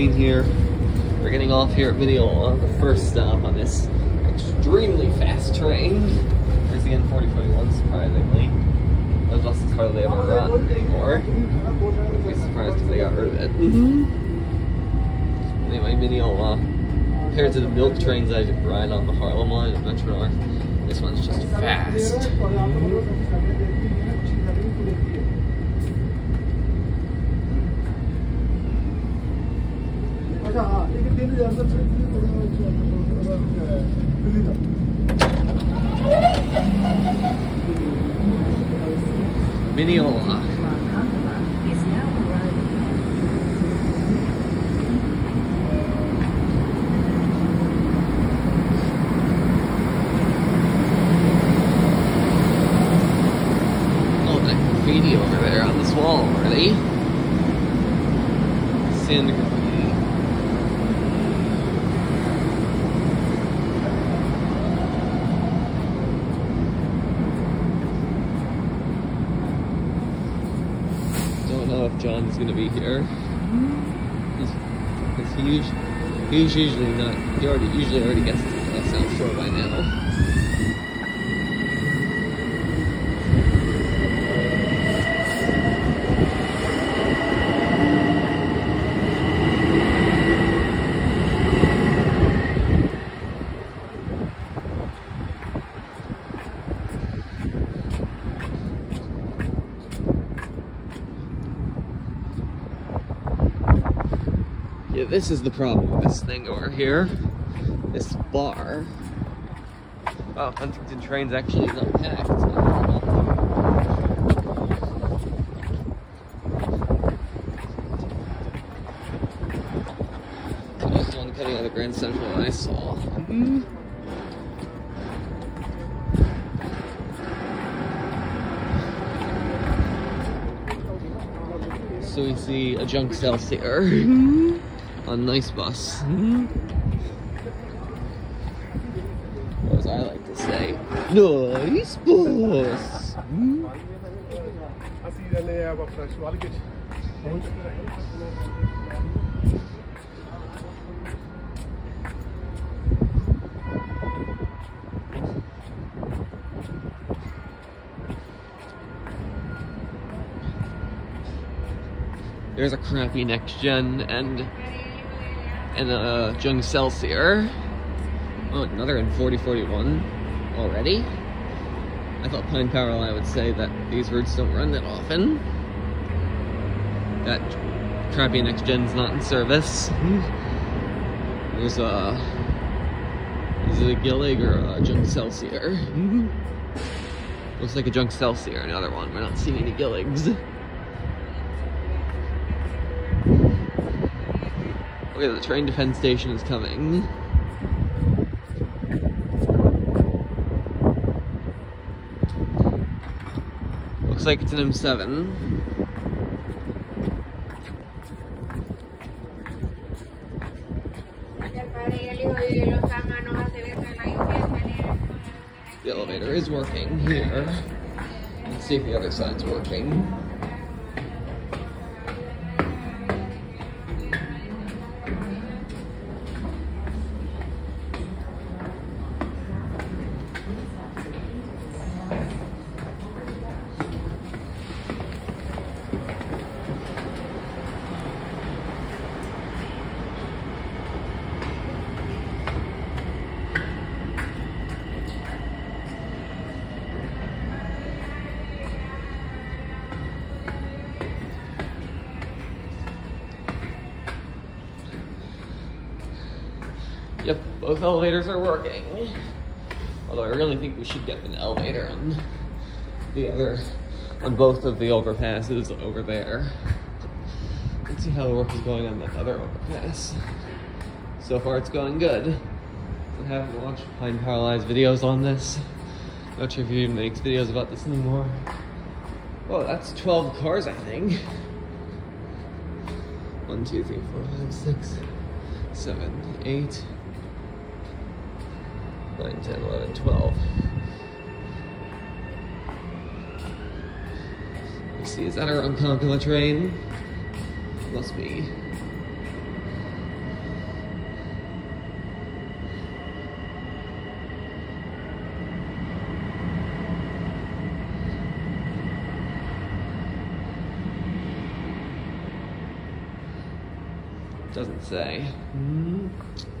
scene here. We're getting off here at Mineola, the first stop on this extremely fast train. There's again 4041, surprisingly. Those buses hardly ever run anymore. I'd be surprised if they got rid of it. Mm-hmm. Anyway, Mineola. Compared to the milk trains I ride on the Harlem line at Metro North, this one's just fast. Arriving. Oh, that graffiti over there on this wall already. Sand graffiti. Don't know if John's gonna be here. He's, cause he usually, he's usually not. He already usually already gets to the uh, South Shore by now. Yeah, this is the problem with this thing over here. This bar. Oh, Huntington train's actually not packed. The one Grand Central I saw. Mm-hmm. So we see a junk Celsior on Nice Bus. As I like to say, Nice Bus. A. There's a crappy next gen and and a junk Celsior. Oh, another in 4041 already. I thought Pine Power Line would say that these routes don't run that often. That crappy next gen's not in service. There's a is it a Gillig or a junk Celsior? Looks like a junk Celsior, another one. We're not seeing any Gilligs. The train defense station is coming. Looks like it's an M7. The elevator is working here. Let's see if the other side's working. Yep, both elevators are working. Although I really think we should get an elevator on the other, on both of the overpasses over there. Let's see how the work is going on that other overpass. So far it's going good. I haven't watched Pine Line's videos on this. Not sure if he even makes videos about this anymore. Oh, that's 12 cars, I think. One, two, three, four, five, six, seven, eight, 9, 10, 11, 12. Let's see, is that our unconquerable train? Must be. Doesn't say. Mm -hmm.